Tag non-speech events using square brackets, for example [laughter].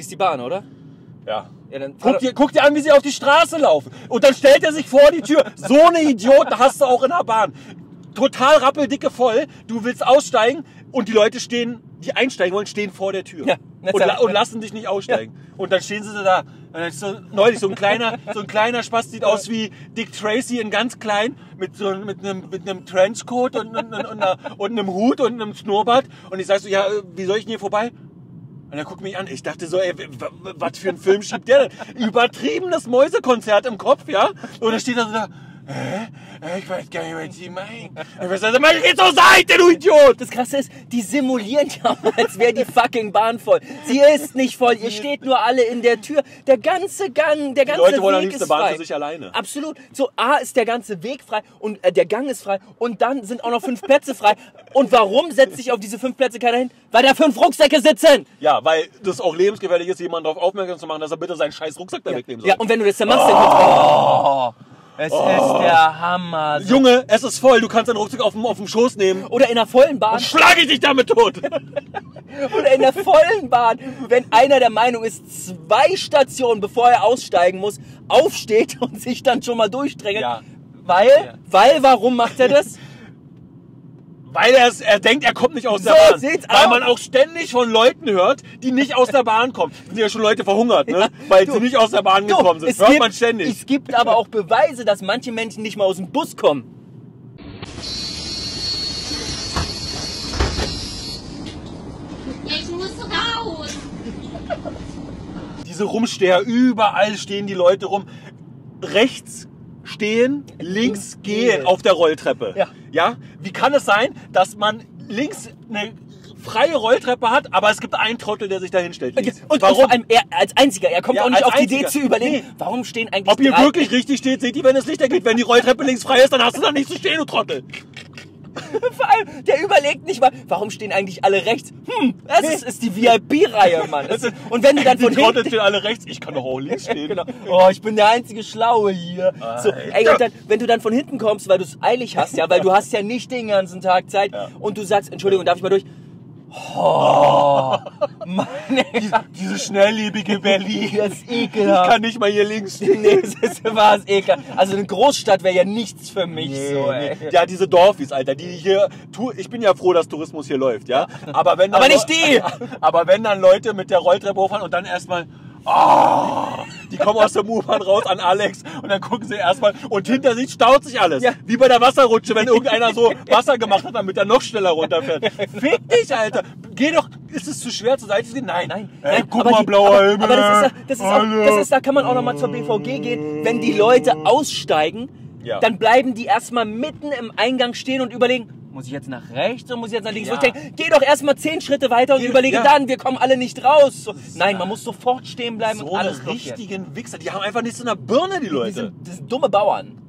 siehst die Bahn, oder? Ja. Ja, Guck dir, guck dir an, wie sie auf die Straße laufen. Und dann stellt er sich vor die Tür. So eine Idioten hast du auch in der Bahn. Total rappeldicke voll. Du willst aussteigen und die Leute stehen, die einsteigen wollen, stehen vor der Tür. Ja, und, la und lassen dich nicht aussteigen. Und dann stehen sie da. So, neulich so ein kleiner, so ein kleiner Spaß sieht aus wie Dick Tracy in ganz klein mit so mit einem mit einem Trenchcoat und, und, und, und, einer, und einem Hut und einem Schnurrbart. Und ich sag so, ja, äh, wie soll ich denn hier vorbei? Und er guckt mich an. Ich dachte so, ey, was für ein Film schiebt der denn? Übertriebenes Mäusekonzert im Kopf, ja? Und dann steht er so da. Hä? Ich weiß gar nicht, was Sie meinen. Ich weiß nicht, mal, geh zur Seite, du Idiot! Das Krasse ist, die simulieren ja, als wäre die fucking Bahn voll. Sie ist nicht voll. Ihr steht nur alle in der Tür. Der ganze Gang, der ganze Leute wollen am Weg liebsten ist Bahn frei. für sich alleine. Absolut. So, A ist der ganze Weg frei und äh, der Gang ist frei und dann sind auch noch fünf Plätze frei. Und warum setzt sich auf diese fünf Plätze keiner hin? Weil da fünf Rucksäcke sitzen. Ja, weil das auch lebensgefährlich ist, jemanden darauf aufmerksam zu machen, dass er bitte seinen scheiß Rucksack da wegnehmen soll. Ja, und wenn du das dann machst, dann kommst du. Oh, es ist der Hammer. So. Junge, es ist voll, du kannst deinen Rucksack auf dem, auf dem Schoß nehmen. Oder in einer vollen Bahn. Schlag ich dich damit tot! [laughs] Oder in der vollen Bahn, wenn einer der Meinung ist, zwei Stationen, bevor er aussteigen muss, aufsteht und sich dann schon mal durchdrängelt. Ja. Weil, Ja. weil, warum macht er das? [laughs] Weil er, er denkt, er kommt nicht aus der So Bahn. sieht's Weil aus. man auch ständig von Leuten hört, die nicht aus der Bahn kommen. Es sind ja schon Leute verhungert, ne? Ja, Weil du, sie nicht aus der Bahn Du, gekommen sind. es Hört gibt, man ständig. Es gibt aber auch Beweise, dass manche Menschen nicht mal aus dem Bus kommen. Ich muss raus. Diese Rumsteher, überall stehen die Leute rum. Rechts stehen, links gehen auf der Rolltreppe. Ja. ja? Wie kann es sein, dass man links eine freie Rolltreppe hat, aber es gibt einen Trottel, der sich da hinstellt. Und, Warum? vor allem er als einziger, er kommt Ja, auch nicht auf die einziger. Idee zu überlegen, Nee. warum stehen eigentlich Ob ihr wirklich richtig steht, seht ihr, wenn es Lichter geht. Wenn die Rolltreppe links frei ist, dann hast du da nicht zu stehen, du Trottel. [laughs] Vor allem, der überlegt nicht mal, warum stehen eigentlich alle rechts? Hm, das ist, ist die VIP-Reihe, Mann. Ist, und wenn du dann von hinten... stehen alle rechts, ich kann doch auch links [laughs] stehen. Genau. Oh, ich bin der einzige Schlaue hier. So, ey, und dann, wenn du dann von hinten kommst, weil du es eilig hast, ja, weil du hast ja nicht den ganzen Tag Zeit Ja. und du sagst, Entschuldigung, darf ich mal durch? Oh, meine [laughs] Diese schnelllebige Berlin. das ist Ich ekelhaft. kann nicht mal hier links stehen. Nee, das war es ekelhaft. Also eine Großstadt wäre ja nichts für mich so, ey. Ja, diese Dorfis, Alter, die hier, ich bin ja froh, dass Tourismus hier läuft, ja. Aber wenn dann Aber nicht die! [laughs] Aber wenn dann Leute mit der Rolltreppe hochfahren und dann erstmal, ah, die kommen aus der U-Bahn raus an Alex und dann gucken sie erstmal und hinter sich staut sich alles. Ja. Wie bei der Wasserrutsche, wenn irgendeiner so Wasser gemacht hat, damit er noch schneller runterfährt. Fick dich, Alter. Geh doch, ist es zu schwer zur Seite zu gehen? Nein. Nein, Ey, nein, guck aber mal, die- blauer aber, Himmel. aber das ist, das ist, auch, das ist, da kann man auch nochmal zur BVG gehen. Wenn die Leute aussteigen, Ja. dann bleiben die erstmal mitten im Eingang stehen und überlegen, muss ich jetzt nach rechts oder muss ich jetzt nach links? Ja. Ich denke, geh doch erstmal zehn Schritte weiter und Geh- überlege ja. dann, wir kommen alle nicht raus. So, nein, man muss sofort stehen bleiben so und alles eine richtigen Wichser. Die haben einfach nichts in der Birne, die Die Leute. sind, das sind dumme Bauern.